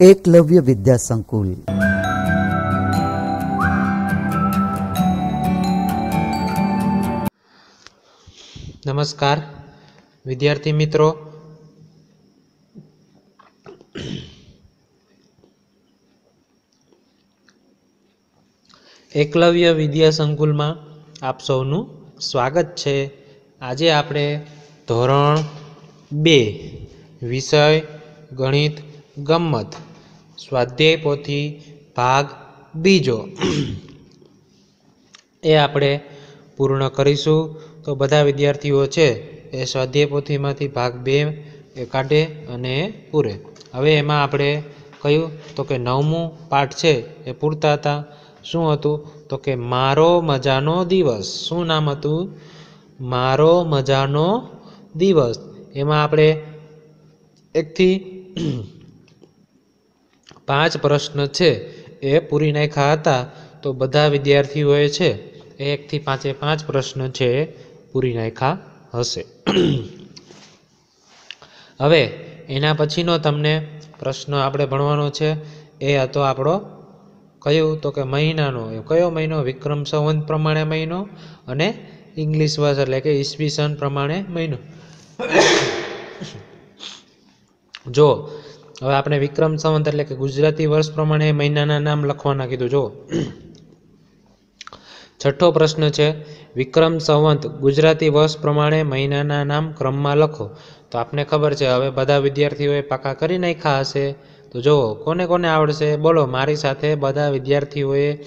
એકલવ્ય વિદ્યા સંકુલ નમસ્કાર વિદ્યાર્થી મિત્રો એકલવ્ય વિદ્યા સંકુલમાં આપ સૌનું સ્વાગત છે. આજે આપણે ધોરણ બે, વિષય ગણિત ગમ્મત. સ્વાધ્યાય પોથી ભાગ બીજો. એ આપણે પૂર્ણ કરીશું. તો બધા વિદ્યાર્થીઓ છે, એ સ્વાધ્યાય પોથીમાંથી ભાગ બે એ કાઢે અને પૂરે. હવે એમાં આપણે કહ્યું તો કે નવમું પાઠ છે, એ પૂરતા હતા. શું હતું? તો કે મારો મજાનો દિવસ. શું નામ હતું? મારો મજાનો દિવસ. એમાં આપણે એકથી પાંચ પ્રશ્ન છે, એ પૂરી નાખ્યા હતા, તો બધા વિદ્યાર્થીઓએ છે, એકથી પાંચે પાંચ પ્રશ્ન છે એ પૂરી નાખ્યા હશે. હવે, એના પછીનો તમને પ્રશ્ન આપણે ભણવાનો છે, એ હતો આપણો કયું, તો કે મહિનાનો કયો મહિનો? વિક્રમ સંવંત પ્રમાણે મહિનો અને ઇંગ્લિશ વર્ષ એટલે કે ઈસવીસન પ્રમાણે મહિનો. જો હવે આપણે વિક્રમ સંવંત એટલે કે ગુજરાતી વર્ષ પ્રમાણે મહિનાના નામ લખવાના કીધું જો છઠ્ઠો પ્રશ્ન છે, વિક્રમ સંવંત ગુજરાતી વર્ષ પ્રમાણે મહિનાના નામ ક્રમમાં લખો. તો આપને ખબર છે, હવે બધા વિદ્યાર્થીઓએ પાકા કરી નાખ્યા હશે. તો જુઓ, કોને કોને આવડશે? બોલો, મારી સાથે બધા વિદ્યાર્થીઓએ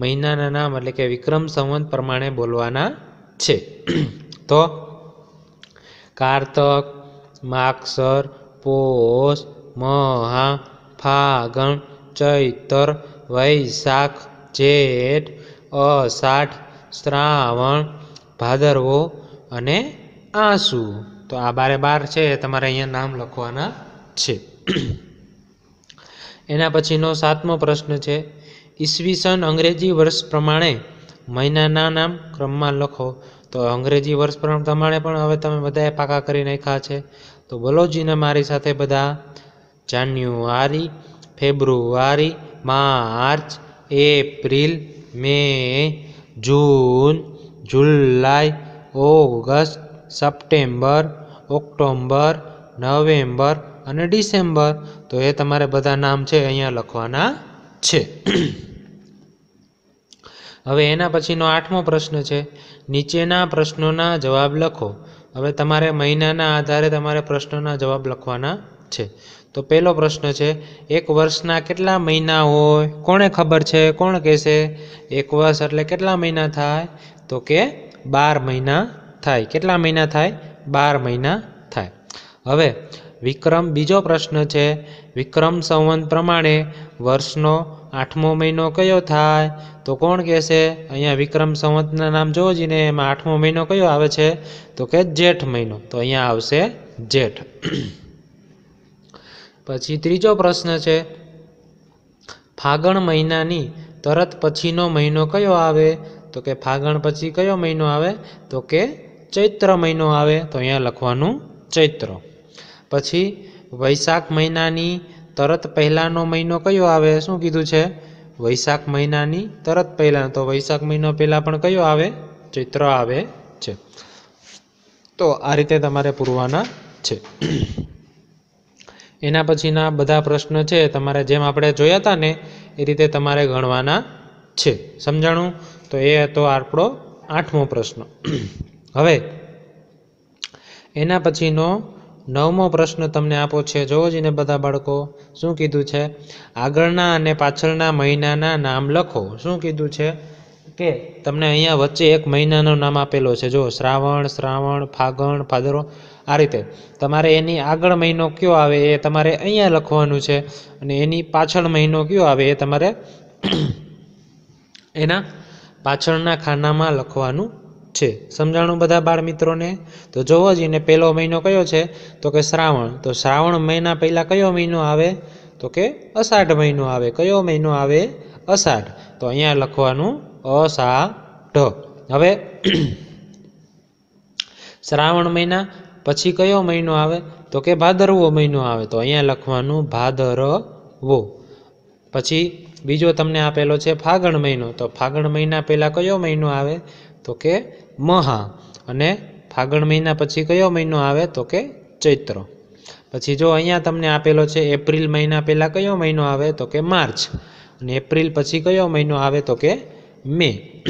મહિનાના નામ એટલે કે વિક્રમ સંવંત પ્રમાણે બોલવાના છે. તો, કારતક, માગસર પોષ મહા ફાગણ ચૈતર, વૈશાખ, જેઠ, અષાઢ, શ્રાવણ, ભાદરવો અને આંસુ. તો આ બારે બાર છે, તમારે અહીંયા નામ લખવાના છે. એના પછીનો સાતમો પ્રશ્ન છે, ઈસવીસન અંગ્રેજી વર્ષ પ્રમાણે મહિનાના નામ ક્રમમાં લખો. તો અંગ્રેજી વર્ષ પ્રમાણે પણ હવે તમે બધાએ પાકા કરી નાખ્યા છે. તો બોલોજીને મારી સાથે બધા. જાન્યુઆરી, ફેબ્રુઆરી, માર્ચ, એપ્રિલ, મે, જૂન, જુલાઈ, ઓગસ્ટ, સપ્ટેમ્બર, ઓક્ટોમ્બર, નવેમ્બર અને ડિસેમ્બર. તો એ તમારે બધા નામ છે અહીંયા લખવાના છે. હવે એના પછીનો આઠમો પ્રશ્ન છે. નીચેના પ્રશ્નોના જવાબ લખો. હવે તમારે મહિનાના આધારે તમારે પ્રશ્નોના જવાબ લખવાના છે. તો પહેલો પ્રશ્ન છે, એક વર્ષના કેટલા મહિના હોય? કોણે ખબર છે? કોણ કહેશે? એક વર્ષ એટલે કેટલા મહિના થાય? તો કે બાર મહિના થાય. કેટલા મહિના થાય? બાર મહિના થાય. હવે વિક્રમ બીજો પ્રશ્ન છે, વિક્રમ સંવંત પ્રમાણે વર્ષનો આઠમો મહિનો કયો થાય? તો કોણ કહેશે? અહીંયા વિક્રમ સંવંતના નામ જોવો જઈને એમાં આઠમો મહિનો કયો આવે છે? તો કે જેઠ મહિનો. તો અહીંયા આવશે જેઠ. પછી ત્રીજો પ્રશ્ન છે, ફાગણ મહિનાની તરત પછીનો મહિનો કયો આવે? તો કે ફાગણ પછી કયો મહિનો આવે? તો કે ચૈત્ર મહિનો આવે. તો અહીંયા લખવાનું ચૈત્ર. પછી વૈશાખ મહિનાની તરત પહેલાંનો મહિનો કયો આવે? શું કીધું છે? વૈશાખ મહિનાની તરત પહેલાં. તો વૈશાખ મહિનો પહેલાં પણ કયો આવે? ચૈત્ર આવે છે. તો આ રીતે તમારે પૂરવાના છે. એના પછીના બધા પ્રશ્નો છે, તમારે જેમ આપણે જોયા હતા ને, એ રીતે તમારે ગણવાના છે. સમજાણું? તો એ હતો આપણો આઠમો પ્રશ્ન. હવે, એના પછીનો નવમો પ્રશ્ન તમને આપો છે. જોવો જઈને બધા બાળકો, શું કીધું છે? આગળના અને પાછળના મહિનાના નામ લખો. શું કીધું છે? કે તમને અહીંયા વચ્ચે એક મહિનાનું નામ આપેલો છે. જો શ્રાવણ શ્રાવણ, ફાગણ ભાદરો આ રીતે. તમારે એની આગળ મહિનો કયો આવે એ તમારે અહીંયા લખવાનું છે અને એની પાછળ મહિનો કયો આવે એ તમારે એના પાછળના ખાનામાં લખવાનું છે. સમજાણું બધા બાળ મિત્રોને? તો જોવો જ એને પહેલો મહિનો કયો છે? તો કે શ્રાવણ. તો શ્રાવણ મહિના પહેલાં કયો મહિનો આવે? તો કે અષાઢ મહિનો આવે. કયો મહિનો આવે? અષાઢ. તો અહીંયા લખવાનું અષાઢ. હવે શ્રાવણ મહિના પછી કયો મહિનો આવે? તો કે ભાદરવો મહિનો આવે. તો અહીંયા લખવાનું ભાદરવો. પછી બીજો તમને આપેલો છે ફાગણ મહિનો. તો ફાગણ મહિના પહેલાં કયો મહિનો આવે? તો કે મહા અને ફાગણ મહિના પછી કયો મહિનો આવે તો કે ચૈત્ર? પછી જો અહીંયા તમને આપેલો છે એપ્રિલ મહિના પહેલાં કયો મહિનો આવે તો કે માર્ચ? અને એપ્રિલ પછી કયો મહિનો આવે તો કે મે?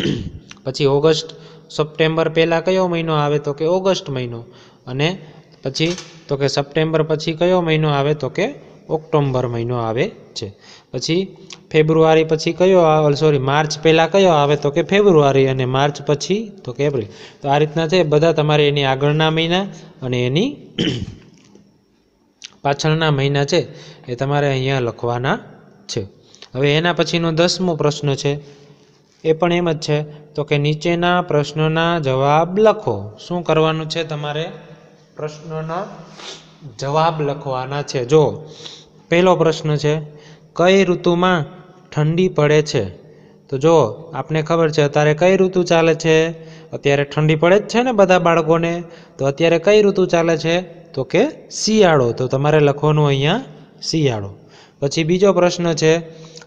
પછી ઓગસ્ટ, સપ્ટેમ્બર પહેલાં કયો મહિનો આવે તો કે ઓગસ્ટ મહિનો? અને પછી તો કે સપ્ટેમ્બર પછી કયો મહિનો આવે તો કે ઓક્ટોમ્બર મહિનો આવે છે. પછી ફેબ્રુઆરી પછી કયો સોરી માર્ચ પહેલાં કયો આવે? તો કે ફેબ્રુઆરી અને માર્ચ પછી તો કે એપ્રિલ. તો આ રીતના છે, બધા તમારે એની આગળના મહિના અને એની પાછળના મહિના છે, એ તમારે અહીંયા લખવાના છે. હવે એના પછીનો દસમો પ્રશ્ન છે, એ પણ એમ જ છે, તો કે નીચેના પ્રશ્નોના જવાબ લખો. શું કરવાનું છે તમારે? પ્રશ્નોના જવાબ લખવાના છે. જો, પહેલો પ્રશ્ન છે કઈ ઋતુમાં ઠંડી પડે છે? તો જો આપને ખબર છે, અત્યારે કઈ ઋતુ ચાલે છે? અત્યારે ઠંડી પડે જ છે ને બધા બાળકોને? તો અત્યારે કઈ ઋતુ ચાલે છે? તો કે શિયાળો. તો તમારે લખવાનું અહીંયા શિયાળો. પછી બીજો પ્રશ્ન છે,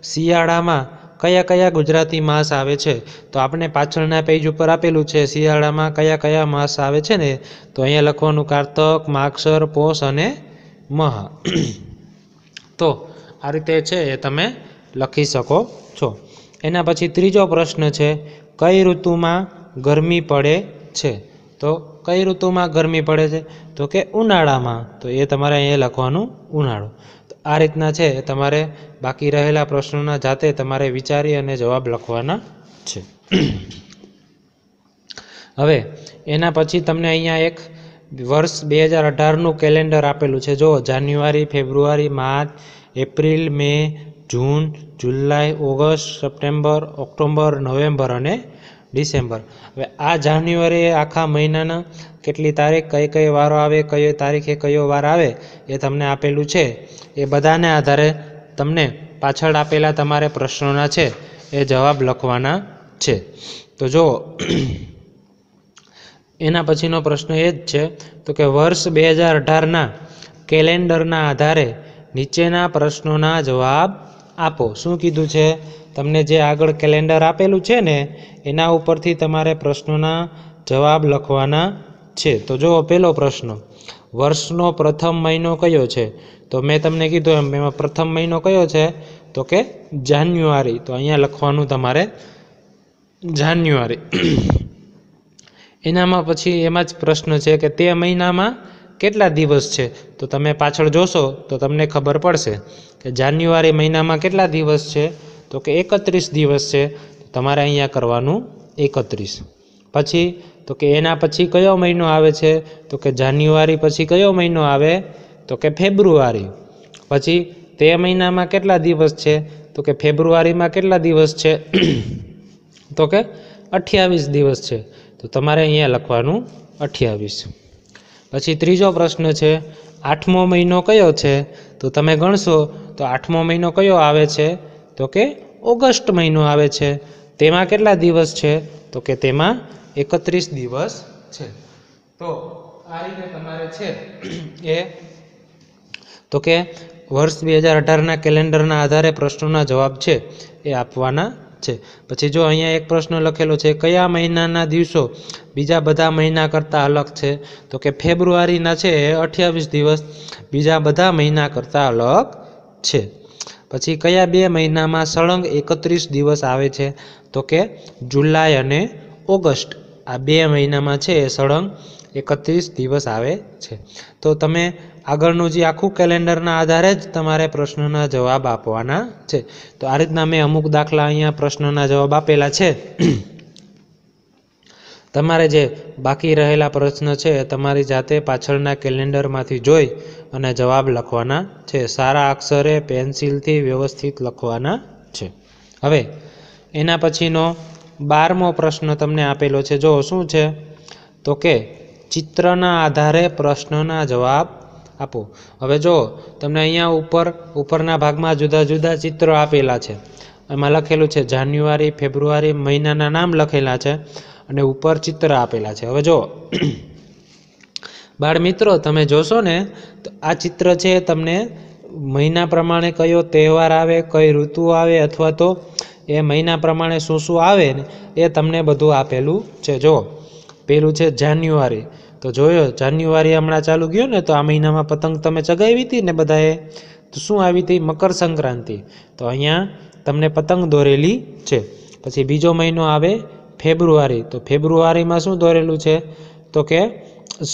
શિયાળામાં કયા કયા ગુજરાતી માસ આવે છે? તો આપણે પાછળના પેજ ઉપર આપેલું છે, શિયાળામાં કયા કયા માસ આવે છે ને? તો અહીંયા લખવાનું કારતક, માગસર, પોષ અને મહા. તો આ રીતે છે એ તમે લખી શકો છો. એના પછી ત્રીજો પ્રશ્ન છે, કઈ ઋતુમાં ગરમી પડે છે? તો કઈ ઋતુમાં ગરમી પડે છે? તો કે ઉનાળામાં. તો એ તમારે અહીંયા લખવાનું ઉનાળો. આ રીતના છે તમારે બાકી રહેલા પ્રશ્નોના જાતે તમારે વિચારી અને જવાબ લખવાના છે. હવે, એના પછી તમને અહીંયા એક વર્ષ બે હજાર અઢારનું કેલેન્ડર આપેલું છે. જો જાન્યુઆરી, ફેબ્રુઆરી, માર્ચ એપ્રિલ, મે, જૂન, જુલાઈ, ઓગસ્ટ, સપ્ટેમ્બર, ઓક્ટોબર, નવેમ્બર અને ડિસેમ્બર. હવે આ જાન્યુઆરી આખા મહિનાના કેટલી તારીખ, કઈ કઈ વારો આવે, કયો તારીખે કયો વાર આવે એ તમને આપેલું છે. એ બધાને આધારે તમને પાછળ આપેલા તમારે પ્રશ્નોના છે, એ જવાબ લખવાના છે. તો જો એના પછીનો પ્રશ્ન એ જ છે. તો કે વર્ષ બે હજાર અઢારના કેલેન્ડરના આધારે નીચેના પ્રશ્નોના જવાબ આપો. શું કીધું છે? તમને જે આગળ કેલેન્ડર આપેલું છે ને, એના ઉપરથી તમારે પ્રશ્નોના જવાબ લખવાના છે. તો જુઓ પહેલો પ્રશ્ન. વર્ષનો પ્રથમ મહિનો કયો છે? તો મેં તમને કીધું એમ, એમાં પ્રથમ મહિનો કયો છે? તો કે જાન્યુઆરી. તો અહીંયા લખવાનું તમારે જાન્યુઆરી. એનામાં પછી એમાં જ પ્રશ્ન છે કે તે મહિનામાં કેટલા દિવસ છે? તો તમે પાછળ જોશો, તો તમને ખબર પડશે કે જાન્યુઆરી મહિનામાં કેટલા દિવસ છે? તો કે એકત્રીસ દિવસ છે. તમારે અહીંયા કરવાનું એકત્રીસ. પછી, તો કે એના પછી કયો મહિનો આવે છે? તો કે જાન્યુઆરી પછી કયો મહિનો આવે? તો કે ફેબ્રુઆરી. પછી, તે મહિનામાં કેટલા દિવસ છે? તો કે ફેબ્રુઆરીમાં કેટલા દિવસ છે? તો કે અઠ્યાવીસ દિવસ છે. તો તમારે અહીંયા લખવાનું અઠ્યાવીસ. પછી ત્રીજો પ્રશ્ન છે, આઠમો મહિનો કયો છે? તો તમે ગણશો, તો આઠમો મહિનો કયો આવે છે? તો કે ઓગસ્ટ મહિનો આવે છે. તેમાં કેટલા દિવસ છે? તો કે તેમાં એકત્રીસ દિવસ છે. તો આ રીતે તમારે છે એ, તો કે વર્ષ બે હજાર અઢારના કેલેન્ડરના આધારે પ્રશ્નોના જવાબ છે એ આપવાના છે. પછી જો અહીંયા એક પ્રશ્ન લખેલો છે, કયા મહિનાના દિવસો બીજા બધા મહિના કરતાં અલગ છે? તો કે ફેબ્રુઆરીના છે અઠ્યાવીસ દિવસ બીજા બધા મહિના કરતાં અલગ છે. પછી કયા બે મહિનામાં સળંગ એકત્રીસ દિવસ આવે છે? તો કે જુલાઈ અને ઓગસ્ટ આ બે મહિનામાં છે એ સળંગ એકત્રીસ દિવસ આવે છે. તો તમે આગળનું જે આખું કેલેન્ડરના આધારે જ તમારે પ્રશ્નોના જવાબ આપવાના છે. તો આ રીતના મેં અમુક દાખલા અહીંયા પ્રશ્નોના જવાબ આપેલા છે. તમારે જે બાકી રહેલા પ્રશ્ન છે તમારી જાતે પાછળના કેલેન્ડરમાંથી જોઈ અને જવાબ લખવાના છે. સારા અક્ષરે પેન્સિલથી વ્યવસ્થિત લખવાના છે. હવે એના પછીનો બારમો પ્રશ્ન તમને આપેલો છે. જો શું છે? તો કે ચિત્રના આધારે પ્રશ્નના જવાબ આપો. હવે જો તમને અહીંયા ઉપર, ઉપરના ભાગમાં જુદા જુદા ચિત્રો આપેલા છે, એમાં લખેલું છે, જાન્યુઆરી, ફેબ્રુઆરી મહિનાના નામ લખેલા છે અને ઉપર ચિત્ર આપેલા છે. હવે જો, બાળ મિત્રો, તમે જોશો ને, તો આ ચિત્ર છે તમને મહિના પ્રમાણે કયો તહેવાર આવે, કઈ ઋતુ આવે, અથવા તો એ મહિના પ્રમાણે શું શું આવે ને, એ તમને બધું આપેલું છે. જો પેલું છે જાન્યુઆરી. તો જોયો, જાન્યુઆરી હમણાં ચાલુ ગયો ને, તો આ મહિનામાં પતંગ તમે ચગાવી હતી ને બધાએ? તો શું આવી હતી? મકર સંક્રાંતિ. તો અહીંયા તમને પતંગ દોરેલી છે. પછી બીજો મહિનો આવે ફેબ્રુઆરી. તો ફેબ્રુઆરીમાં શું દોરેલું છે? તો કે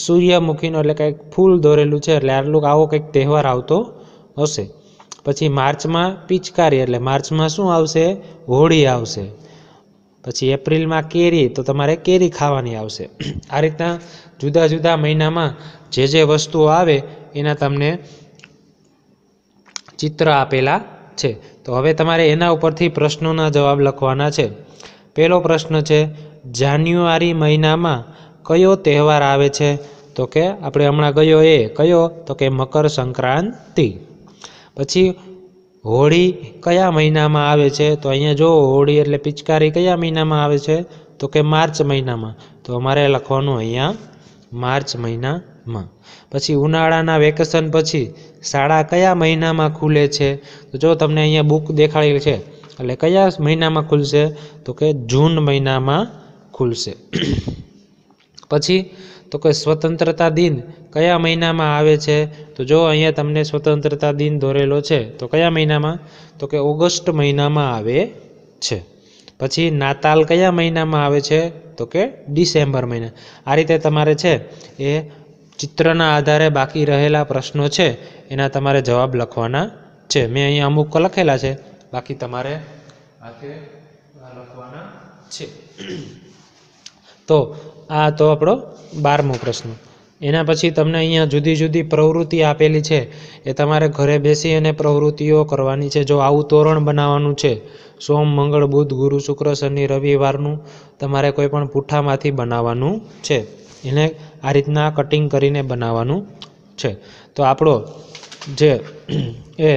સૂર્યમુખીનો એટલે કંઈક ફૂલ દોરેલું છે, એટલે આટલું આવો કંઈક તહેવાર આવતો હશે. પછી માર્ચમાં પિચકારી, એટલે માર્ચમાં શું આવશે? હોળી આવશે. પછી એપ્રિલમાં કેરી, તો તમારે કેરી ખાવાની આવશે. આ રીતના જુદા જુદા મહિનામાં જે જે વસ્તુઓ આવે, એના તમને ચિત્ર આપેલા છે. તો હવે તમારે એના ઉપરથી પ્રશ્નોના જવાબ લખવાના છે. પહેલો પ્રશ્ન છે, જાન્યુઆરી મહિનામાં કયો તહેવાર આવે છે? તો કે આપણે હમણાં ગયો એ, કયો? તો કે મકર સંક્રાંતિ પછી હોળી કયા મહિનામાં આવે છે? તો અહીંયા જો હોળી એટલે પિચકારી કયા મહિનામાં આવે છે? તો કે માર્ચ મહિનામાં. તો અમારે લખવાનું અહીંયા માર્ચ મહિનામાં. પછી ઉનાળાના વેકેશન પછી શાળા કયા મહિનામાં ખુલે છે? તો જો તમને અહીંયા બુક દેખાડેલી છે, એટલે કયા મહિનામાં ખુલશે? તો કે જૂન મહિનામાં ખુલશે. પછી તો કે સ્વતંત્રતા દિન કયા મહિનામાં આવે છે? તો જો અહીંયા તમને સ્વતંત્રતા દિન દોરેલો છે, તો કયા મહિનામાં? તો કે ઓગસ્ટ મહિનામાં આવે છે. પછી નાતાલ કયા મહિનામાં આવે છે? તો કે ડિસેમ્બર મહિના. આ રીતે તમારે છે, એ ચિત્રના આધારે બાકી રહેલા પ્રશ્નો છે, એના તમારે જવાબ લખવાના છે. મેં અહીંયા અમુક લખેલા છે, બાકી તમારે લખવાના છે. તો આ તો આપણો બારમો પ્રશ્ન. એના પછી તમને અહીંયા જુદી જુદી પ્રવૃત્તિ આપેલી છે. એ તમારે ઘરે બેસી અને પ્રવૃત્તિઓ કરવાની છે. જો આવું તોરણ બનાવવાનું છે, સોમ, મંગળ, બુધ, ગુરુ, શુક્ર, શનિ રવિવારનું તમારે કોઈ પણ પૂઠામાંથી બનાવવાનું છે. એને આ રીતના કટિંગ કરીને બનાવવાનું છે. તો આપણો જે એ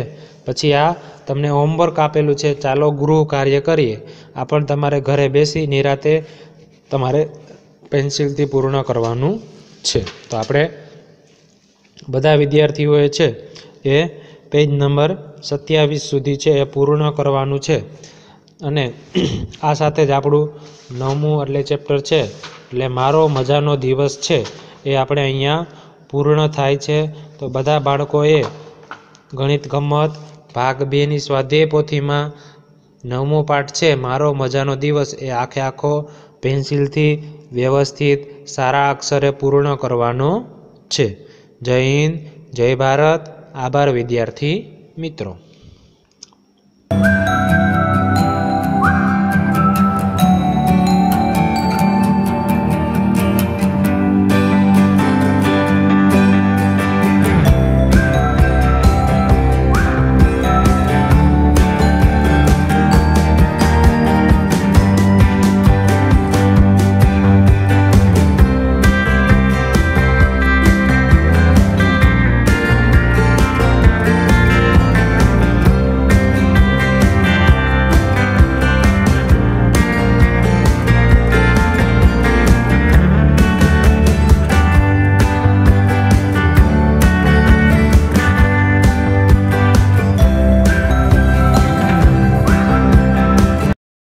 પછી આ તમને હોમવર્ક આપેલું છે. ચાલો ગૃહ કાર્ય કરીએ. આ પણ તમારે ઘરે બેસી નિરાતે તમારે પેન્સિલથી પૂર્ણ કરવાનું છે. તો આપણે બધા વિદ્યાર્થીઓએ છે એ પેજ નંબર સત્યાવીસ સુધી છે એ પૂર્ણ કરવાનું છે. અને આ સાથે જ આપણું નવમું એટલે ચેપ્ટર છે, એટલે મારો મજાનો દિવસ છે એ આપણે અહીંયા પૂર્ણ થાય છે. તો બધા બાળકોએ ગણિત ગમત, ભાગ બેની સ્વાધ્યાય પોથીમાં નવમો પાઠ છે, મારો મજાનો દિવસ એ આખે આખો પેન્સિલથી વ્યવસ્થિત સારા અક્ષરે પૂર્ણ કરવાનો છે. જય હિન્દ જય ભારત. આભાર વિદ્યાર્થી મિત્રો.